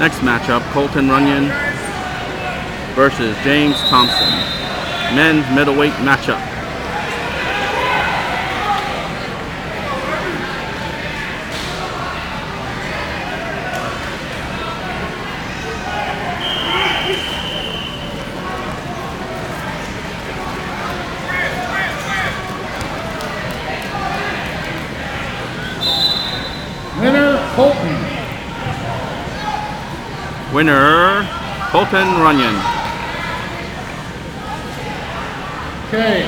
Next matchup, Colton Runyon versus James Thompson. Men's middleweight matchup. Winner, Colton. Winner, Colton Runyon. Okay.